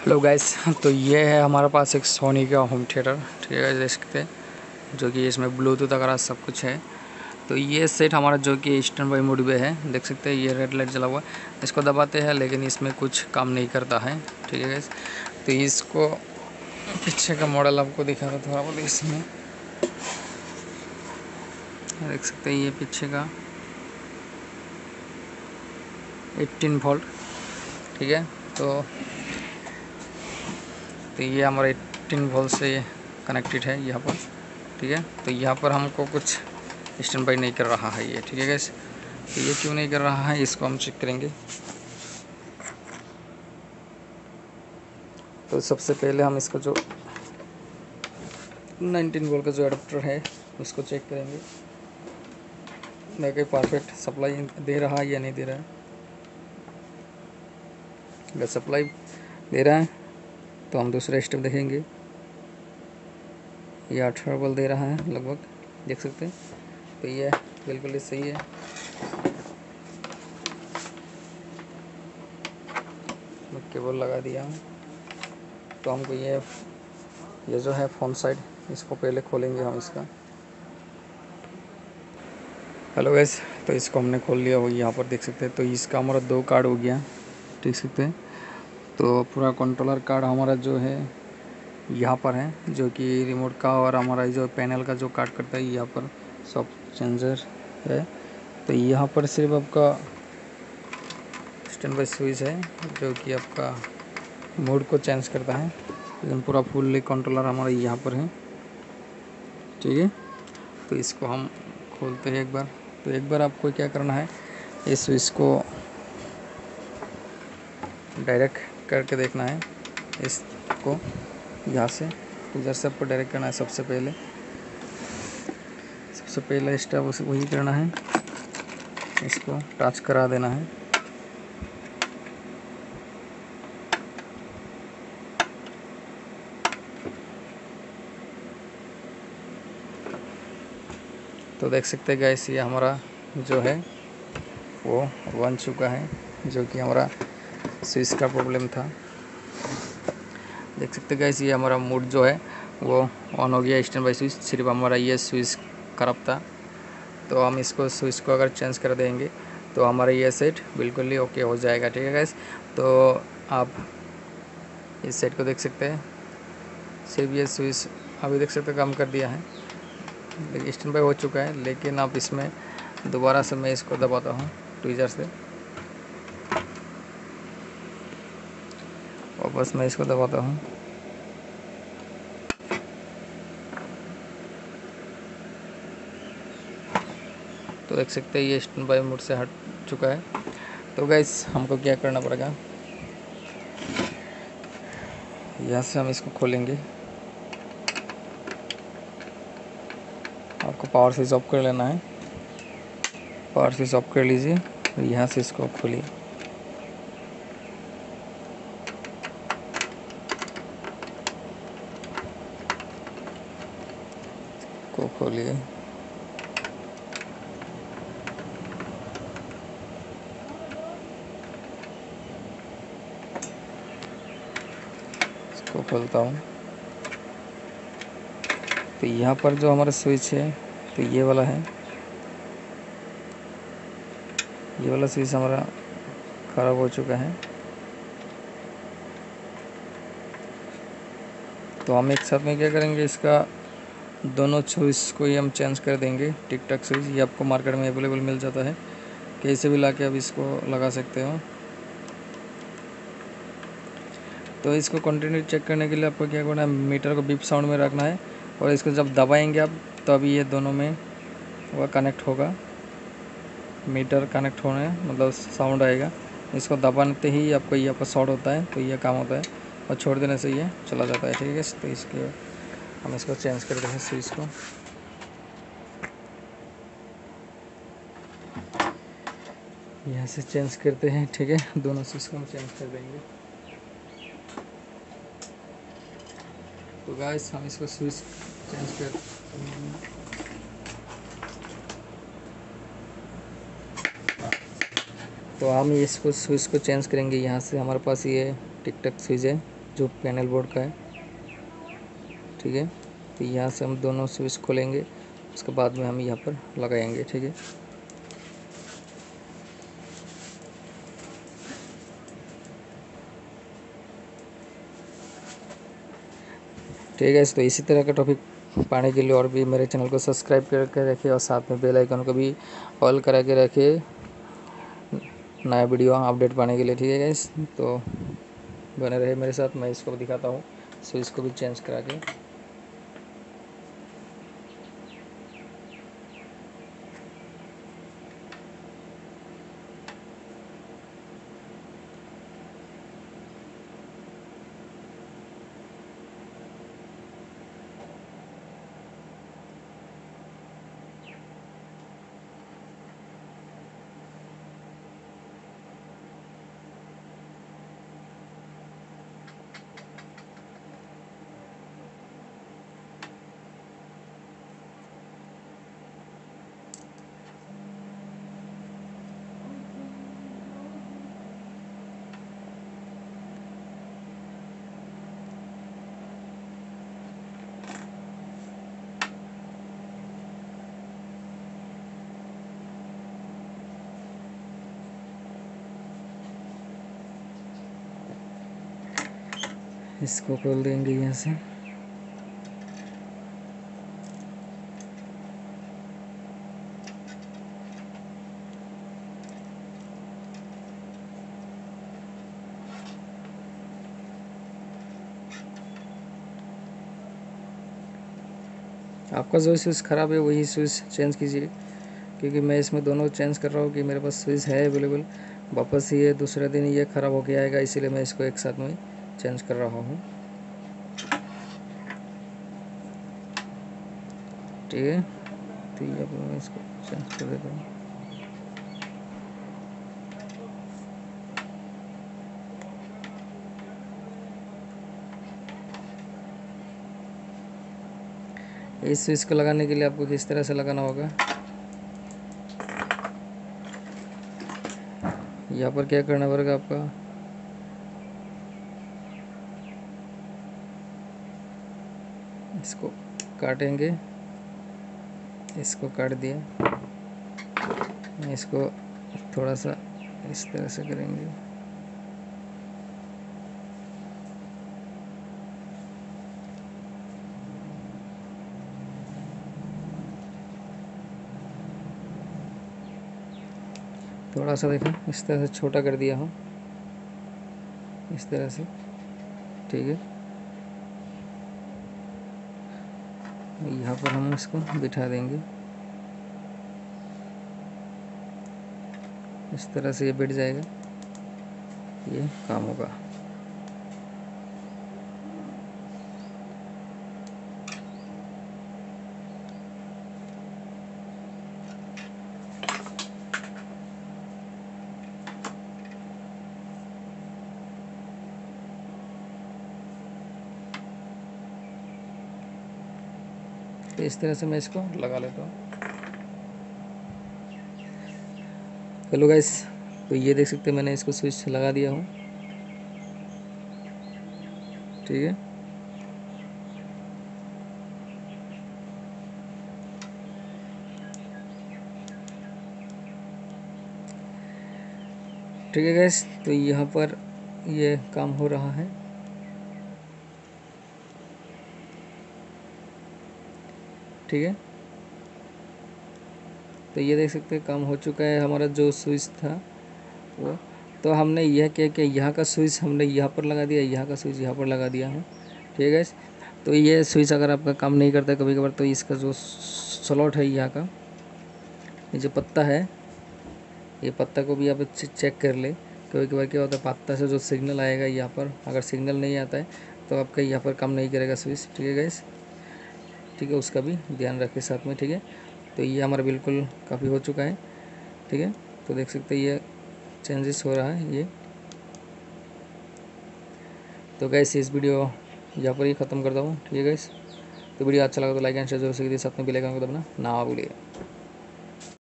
Hello guys तो ये है हमारे पास एक सोनी का होम थिएटर ठीक है, देख सकते हैं, जो कि इसमें ब्लूटूथ वगैरह सब कुछ है। तो ये सेट हमारा जो कि स्टैंड बाई मोड है, देख सकते हैं, ये रेड लाइट जला हुआ है। इसको दबाते हैं, लेकिन इसमें कुछ काम नहीं करता है, ठीक है गाइस तो इसको पीछे का मॉडल आपको दिखा रहा थोड़ा बहुत इसमें। देख सकते हैं, ये पीछे का। 18 वोल्ट ठीक है? तो तो ये हमारा एटीन वोल्ट से कनेक्टेड है यहाँ पर, ठीक है? तो यहाँ पर हमको कुछ स्टैंड बाई नहीं कर रहा है ये, ठीक है गैस तो ये क्यों नहीं कर रहा है, इसको हम चेक करेंगे। तो सबसे पहले हम इसको जो 19 वोल्ट का जो एडाप्टर है, उसको चेक करेंगे। कहीं परफेक्ट सप्लाई दे रहा है या नहीं दे रहा है? सप्लाई दे रहा है। तो हम दूसरा स्टेप देखेंगे। ये अठारह बल दे रहा है, लगभग, देख सकते हैं। तो ये बिल्कुल सही है। केबल लगा दिया हूँ। तो हमको ये ये जो है फ़ोन साइड इसको पहले खोलेंगे हम इसका। हेलो गैस तो इसको हमने खोल लिया, वो यहाँ पर देख सकते हैं। तो इसका हमारा दो कार्ड हो गया, देख सकते हैं। तो पूरा कंट्रोलर कार्ड हमारा जो है, यहाँ पर है, जो कि रिमोट का और हमारा जो पैनल का जो कार्ड करता है, यहाँ पर सब चेंजर है। तो यहाँ पर सिर्फ़ आपका स्टैंड बाई स्विच है, जो कि आपका मोड को चेंज करता है। लेकिन पूरा फुल्ली कंट्रोलर हमारा यहाँ पर है। ठीक है? तो इसको हम खोलते हैं एक बार। तो एक बार आपको क्या करना है, इस स्विच को डायरेक्ट करके देखना है। इसको यहाँ से इधर से आपको डायरेक्ट करना है सबसे पहले। सबसे पहला स्टेप उसे, वही करना है। इसको टच करा देना है। तो देख सकते हैं गैस ये हमारा जो है, वो बन चुका है, जो कि हमारा स्विच का प्रॉब्लम था। देख सकते गैस ये हमारा मूड जो है, वो ऑन हो गया स्टैंड बाई स्विच सिर्फ़ हमारा ये स्विच खराब था। तो हम इसको स्विच को अगर चेंज कर देंगे तो हमारा ये सेट बिल्कुल ही ओके हो जाएगा, ठीक है गैस तो आप इस सेट को देख सकते हैं। सिर्फ़ ये स्विच अभी देख सकते काम कर दिया है। स्टैंड बाई हो चुका है, लेकिन आप इसमें दोबारा से मैं इसको दबाता हूँ ट्वीजर से। वापस मैं इसको दबाता हूँ। तो देख सकते हैं ये स्टैंड बाई मोड से हट चुका है। तो गैस हमको क्या करना पड़ेगा? यहाँ से हम इसको खोलेंगे। आपको पावर स्विच ऑफ़ कर लेना है। पावर स्विच ऑफ़ कर लीजिए। यहाँ से इसको खोलिए। खोलिए। इसको खोलता हूँ। तो यहाँ पर जो हमारा स्विच है तो ये वाला है। ये वाला स्विच हमारा ख़राब हो चुका है। तो हम एक साथ में क्या करेंगे, इसका दोनों स्विच को ही हम चेंज कर देंगे टिक टक स्विच ये आपको मार्केट में अवेलेबल मिल जाता है। कैसे भी ला के आप इसको लगा सकते हो। तो इसको कंटिन्यू चेक करने के लिए आपको क्या करना है मीटर को बीप साउंड में रखना है। और इसको जब दबाएँगे आप तो अभी ये दोनों में वह कनेक्ट होगा। मीटर कनेक्ट होने मतलब साउंड आएगा। इसको दबाते ही आपको यहाँ पर शॉर्ट होता है तो ये काम होता है। और छोड़ देने से ये चला जाता है, ठीक है? तो इसके हम इसको चेंज करते हैं स्विच को। यहाँ से चेंज करते हैं, ठीक है? दोनों स्विच को हम चेंज कर देंगे। तो गाइस हम इसको स्विच चेंज कर तो हम इसको स्विच को चेंज करेंगे। यहाँ से हमारे पास ये टिक टक स्विच है, जो पैनल बोर्ड का है। ठीक है? तो यहाँ से हम दोनों स्विच खोलेंगे, उसके बाद में हम यहाँ पर लगाएँगे, ठीक है? ठीक है तो इसी तरह का टॉपिक पाने के लिए और भी मेरे चैनल को सब्सक्राइब करके रखिए और साथ में बेल आइकन को भी ऑल करा के रखिए नया वीडियो अपडेट पाने के लिए, ठीक है गैस तो बने रहे मेरे साथ, मैं इसको दिखाता हूँ। सो इसको भी चेंज करा के। इसको खोल देंगे यहाँ से। आपका जो स्विच ख़राब है, वही स्विच चेंज कीजिए। क्योंकि मैं इसमें दोनों चेंज कर रहा हूँ कि मेरे पास स्विच है अवेलेबल, वापस ये दूसरे दिन ये ख़राब होके आएगा, इसीलिए मैं इसको एक साथ में चेंज कर रहा हूँ। ठीक है तो ये अब मैं इसको चेंज कर देता हूँ। इस स्विच को लगाने के लिए आपको किस तरह से लगाना होगा? यहाँ पर क्या करना पड़ेगा आपका? इसको काटेंगे। इसको काट दिया। इसको थोड़ा सा इस तरह से करेंगे। थोड़ा सा देखो, इस तरह से छोटा कर दिया हूँ। इस तरह से, ठीक है? यहाँ पर हम इसको बिठा देंगे। इस तरह से ये बैठ जाएगा। ये काम होगा। तो इस तरह से मैं इसको लगा लेता हूँ। हेलो गाइस तो ये देख सकते हैं मैंने इसको स्विच लगा दिया हूँ। ठीक है। ठीक है गैस तो यहाँ पर ये काम हो रहा है। ठीक है? तो ये देख सकते हैं, काम हो चुका है हमारा जो स्विच था, वो। तो हमने यह किया कि यहाँ का स्विच हमने यहाँ पर लगा दिया, यहाँ का स्विच यहाँ पर लगा दिया है। ठीक है तो ये स्विच अगर आपका काम नहीं करता कभी कभार तो इसका जो स्लॉट है यहाँ का, ये जो पत्ता है, ये पत्ता को भी आप चेक कर ले। कभी कभार क्या होता है, पत्ता से जो सिग्नल आएगा यहाँ पर, अगर सिग्नल नहीं आता है तो आपका यहाँ पर काम नहीं करेगा स्विच। ठीक है गैस ठीक है, उसका भी ध्यान रखें साथ में, ठीक है? तो ये हमारा बिल्कुल काफ़ी हो चुका है, ठीक है? तो देख सकते हैं, ये चेंजेस हो रहा है, ये। तो गैस इस वीडियो यहाँ पर ही ख़त्म करता हूँ, ठीक है गैस तो वीडियो अच्छा लगा तो लाइक एंड शेयर ज़रूर से साथ में भी लेकर दबना ना भूलिए।